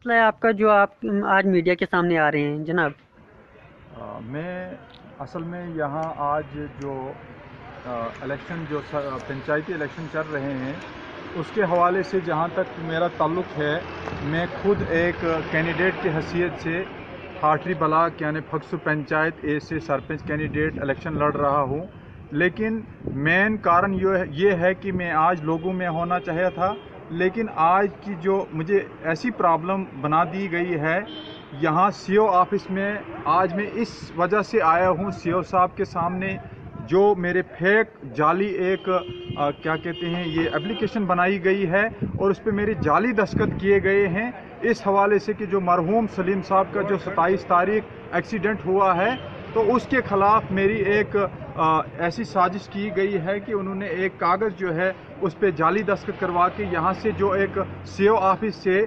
मसला है आपका जो आप, आज मीडिया के सामने आ रहे हैं, जनाब। मैं असल में यहाँ आज जो इलेक्शन जो पंचायती इलेक्शन चल रहे हैं, उसके हवाले से जहाँ तक मेरा ताल्लुक़ है, मैं खुद एक कैंडिडेट की हैसियत से हाटरी बलाक यानी फक्सु पंचायत ए से सरपंच कैंडिडेट इलेक्शन लड़ रहा हूँ। लेकिन मेन कारण ये है कि मैं आज लोगों में होना चाहिए था लेकिन आज की जो मुझे ऐसी प्रॉब्लम बना दी गई है यहाँ सी ऑफ़िस में आज मैं इस वजह से आया हूँ सीओ साहब के सामने जो मेरे फेक जाली एक आ, क्या कहते हैं ये एप्लीकेशन बनाई गई है और उस पर मेरे जाली दस्खत किए गए हैं। इस हवाले से कि जो मरहूम सलीम साहब का जो सताईस तारीख एक्सीडेंट हुआ है तो उसके ख़िलाफ़ मेरी एक आ, ऐसी साजिश की गई है कि उन्होंने एक कागज़ जो है उस पर जाली दस्तखत करवा के यहाँ से जो एक सीओ ऑफ़िस से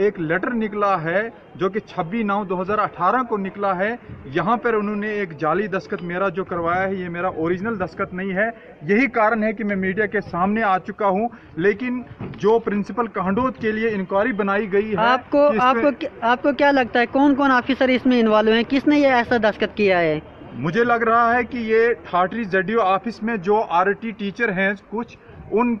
एक लेटर निकला है जो कि 26 नौ 2018 को निकला है। यहाँ पर उन्होंने एक जाली दस्खत मेरा जो करवाया है ये मेरा ओरिजिनल दस्खत नहीं है। यही कारण है कि मैं मीडिया के सामने आ चुका हूँ लेकिन जो प्रिंसिपल कहडोद के लिए इंक्वायरी बनाई गई है आपको आपको आपको क्या लगता है कौन कौन ऑफिसर इसमें इन्वॉल्व हैं? किसने ये ऐसा दस्खत किया है? मुझे लग रहा है कि ये ठाटरी जेडियो ऑफ़िस में जो आरटी टीचर हैं, कुछ उन,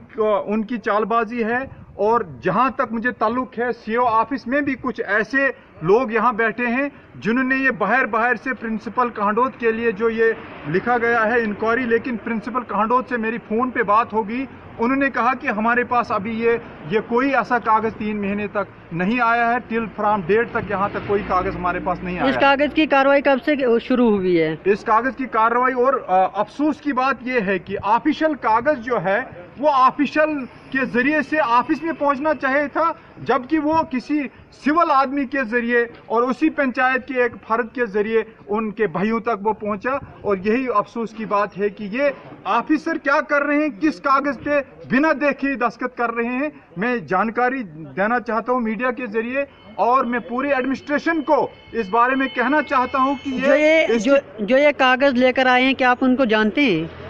उनकी चालबाजी है और जहाँ तक मुझे ताल्लुक है सीओ ऑफ़िस में भी कुछ ऐसे लोग यहाँ बैठे हैं जिन्होंने ये बाहर बाहर से प्रिंसिपल कहांडोद के लिए जो ये लिखा गया है इंक्वायरी लेकिन प्रिंसिपल कहांडोद से मेरी फ़ोन पे बात होगी। उन्होंने कहा कि हमारे पास अभी ये ये कोई ऐसा कागज़ तीन महीने तक नहीं आया है टिल फ्राम डेट तक यहाँ तक कोई कागज़ हमारे पास नहीं आया इस कागज़ की कार्रवाई कब से शुरू हुई है? इस कागज़ की कार्रवाई और अफसोस की बात यह है कि ऑफिशियल कागज़ जो है वो ऑफिशियल के ज़रिए से ऑफ़िस में पहुँचना चाहिए था जबकि वो किसी सिविल आदमी के ज़रिए और उसी पंचायत के एक फर्द के ज़रिए उनके भाइयों तक वो पहुँचा। और यही अफसोस की बात है कि ये ऑफिसर क्या कर रहे हैं किस कागज़ पे बिना देखे दस्खत कर रहे हैं मैं जानकारी देना चाहता हूँ मीडिया के ज़रिए। और मैं पूरी एडमिनिस्ट्रेशन को इस बारे में कहना चाहता हूँ कि ये जो ये जो, जो ये कागज़ लेकर आए हैं क्या आप उनको जानते हैं?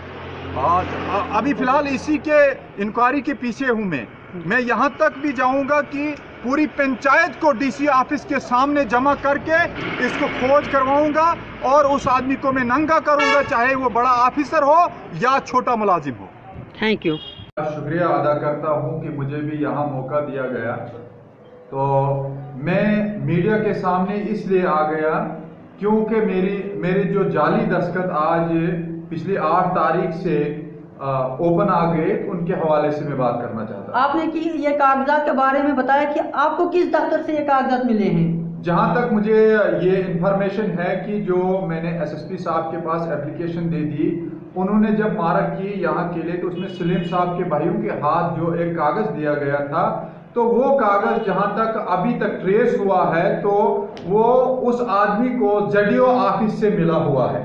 अभी फ़िलहाल इसी के इंक्वायरी के पीछे हूँ मैं। मैं यहाँ तक भी जाऊँगा कि पूरी पंचायत को डीसी ऑफ़िस के सामने जमा करके इसको खोज करवाऊँगा और उस आदमी को मैं नंगा करूँगा चाहे वो बड़ा ऑफिसर हो या छोटा मुलाजिम हो। थैंक यू शुक्रिया अदा करता हूँ कि मुझे भी यहाँ मौका दिया गया। तो मैं मीडिया के सामने इसलिए आ गया क्योंकि मेरी मेरे जो जाली दस्खत आज पिछली आठ तारीख से ओपन आ गए उनके हवाले से मैं बात करना चाहता हूँ। आपने कि ये कागजात के बारे में बताया कि आपको किस दफ्तर से ये कागजात मिले हैं? जहाँ तक मुझे ये इंफॉर्मेशन है कि जो मैंने एसएसपी साहब के पास एप्लीकेशन दे दी उन्होंने जब मारक की यहाँ के लिए तो उसमें सलीम साहब के भाइयों के हाथ जो एक कागज़ दिया गया था तो वो कागज़ जहाँ तक अभी तक ट्रेस हुआ है तो वो उस आदमी को जडियो ऑफ़िस से मिला हुआ है।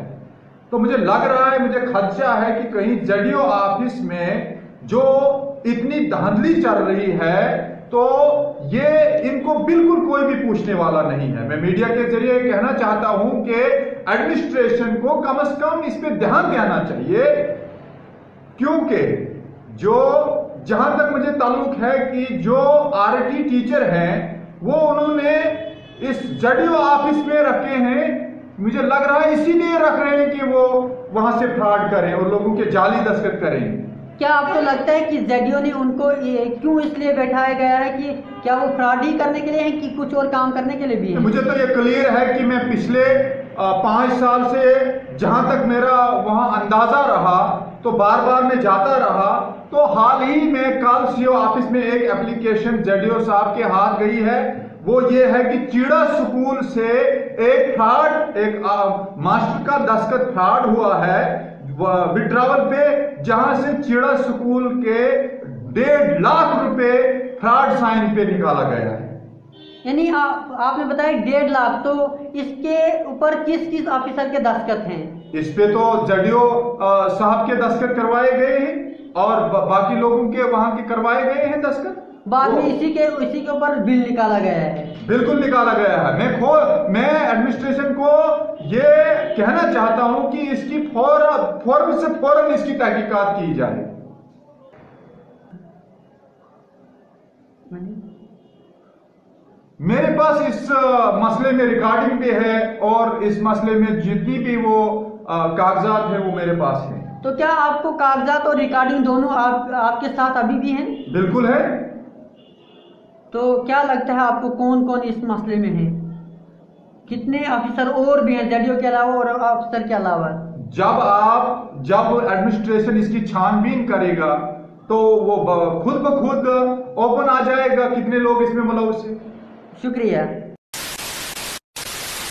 तो मुझे लग रहा है, मुझे खदशा है कि कहीं जडियो ऑफ़िस में जो इतनी धांधली चल रही है तो ये इनको बिल्कुल कोई भी पूछने वाला नहीं है। मैं मीडिया के ज़रिए कहना चाहता हूँ कि एडमिनिस्ट्रेशन को कम से कम इस पर ध्यान देना चाहिए, क्योंकि जो, जहाँ तक मुझे ताल्लुक है कि जो आरटी टीचर हैं, वो उन्होंने इस जडियो ऑफ़िस में मुझे लग रहा है इसीलिए रख रहे हैं कि वो वहाँ से फ्रॉड करें और लोगों के जाली दस्तखत करें। क्या आपको लगता है कि जेडियो ने उनको क्यों इसलिए बैठाया गया है कि क्या वो फ्रॉड ही करने के लिए है कि कुछ और काम करने के लिए भी है? मुझे तो ये क्लियर है कि मैं पिछले पाँच साल से जहाँ तक मेरा वहाँ अंदाज़ा रहा तो बार बार मैं जाता रहा तो हाल ही में कल सीओ ऑफ़िस में एक एप्लीकेशन जेडीओ साहब के हाथ गई है। वो ये है कि चीड़ा स्कूल से एक फ्रॉड एक आ, मास्टर का दस्खत फ्रॉड हुआ है विड्रावल पे जहाँ से चिड़ा स्कूल के डेढ़ लाख रुपए फ्रॉड साइन पे निकाला गया है। यानी आप आपने बताया डेढ़ लाख तो इसके ऊपर किस किस ऑफिसर के दस्खत हैं? इस पे तो जडियो साहब के दस्खत करवाए गए हैं और बाकी लोगों के वहाँ के करवाए गए हैं दस्खत बाद में इसी के इसी के ऊपर बिल निकाला गया है। बिल्कुल निकाला गया है। मैं खो मैं एडमिनिस्ट्रेशन को ये कहना चाहता हूँ कि इसकी फ़ौरन फ़ौरन से फ़ौरन इसकी तहकीकात की जाए। मेरे पास इस मसले में रिकॉर्डिंग भी है और इस मसले में जितनी भी वो कागजात है वो मेरे पास है। तो क्या आपको कागजात और रिकॉर्डिंग दोनों आप आपके साथ अभी भी हैं? बिल्कुल है। तो क्या लगता है आपको कौन कौन इस मसले में है? कितने अफसर और भी हैं जेडीओ के अलावा और अफसर के अलावा? जब आप जब एडमिनिस्ट्रेशन इसकी छानबीन करेगा तो वो खुद ब खुद ओपन आ जाएगा कितने लोग इसमें मतलब शुक्रिया।